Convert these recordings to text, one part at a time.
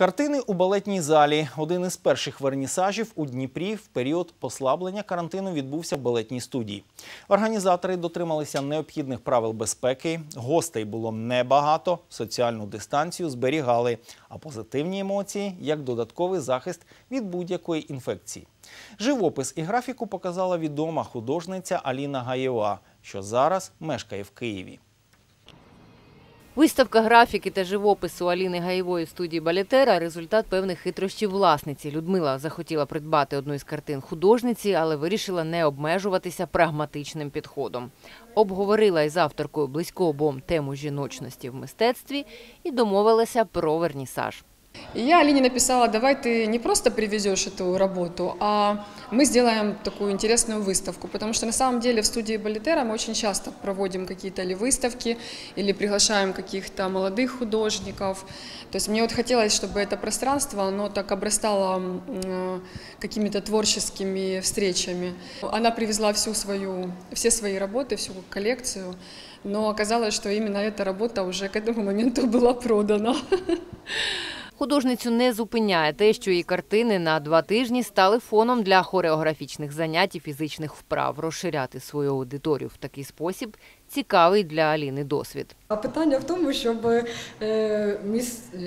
Картини у балетній залі. Один із перших вернісажів у Дніпрі в період послаблення карантину відбувся в балетній студії. Організатори дотрималися необхідних правил безпеки. Гостей було небагато, соціальну дистанцію зберігали, а позитивні емоції як додатковий захист від будь-якої інфекції. Живопис і графіку показала відома художниця Аліна Гаєва, що зараз мешкає в Києві. Виставка графіки та живопису Аліни Гаєвої студії балетера – результат певних хитрощів власниці. Людмила захотіла придбати одну із картин художниці, але вирішила не обмежуватися прагматичним підходом. Обговорила із авторкою близько обом тему жіночності в мистецтві і домовилася про вернісаж. Я Алине написала, давай ты не просто привезешь эту работу, а мы сделаем такую интересную выставку, потому что на самом деле в студии Балетера мы очень часто проводим какие-то или выставки, или приглашаем каких-то молодых художников. То есть мне вот хотелось, чтобы это пространство, оно так обрастало э, какими-то творческими встречами. Она привезла всю свою, все свои работы, всю коллекцию, но оказалось, что именно эта работа уже к этому моменту была продана. Художницю не зупиняє те, що її картини на два тижні стали фоном для хореографічних занять і фізичних вправ. Розширяти свою аудиторію в такий спосіб цікавий для Аліни досвід. А питання в тому, щоб е, між,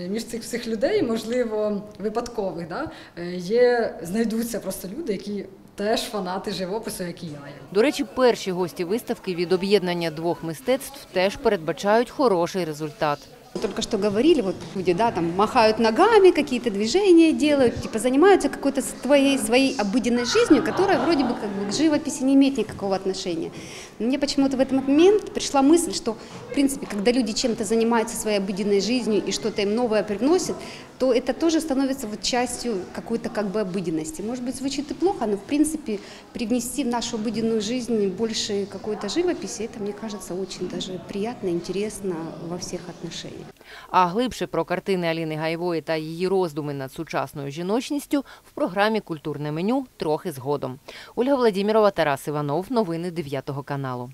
між цих всіх людей, можливо, випадкових, да, е, є, знайдуться просто люди, які теж фанати живопису, як і я. До речі, перші гості виставки від об'єднання двох мистецтв теж передбачають хороший результат. Только что говорили, вот люди, да, там махают ногами, какие-то движения делают, типа занимаются какой-то твоей своей обыденной жизнью, которая вроде бы как бы к живописи не имеет никакого отношения. Но мне почему-то в этот момент пришла мысль, что, в принципе, когда люди чем-то занимаются своей обыденной жизнью и что-то им новое привносят, то это тоже становится вот частью какой-то как бы обыденности. Может быть, звучит и плохо, но в принципе привнести в нашу обыденную жизнь больше какой-то живописи, это, мне кажется, очень даже приятно, интересно во всех отношениях. А глибше про картини Аліни Гайвої та її роздуми над сучасною жіночністю в програмі Культурне меню трохи згодом. Ольга Владімірова, Тарас Іванов. Новини 9 каналу.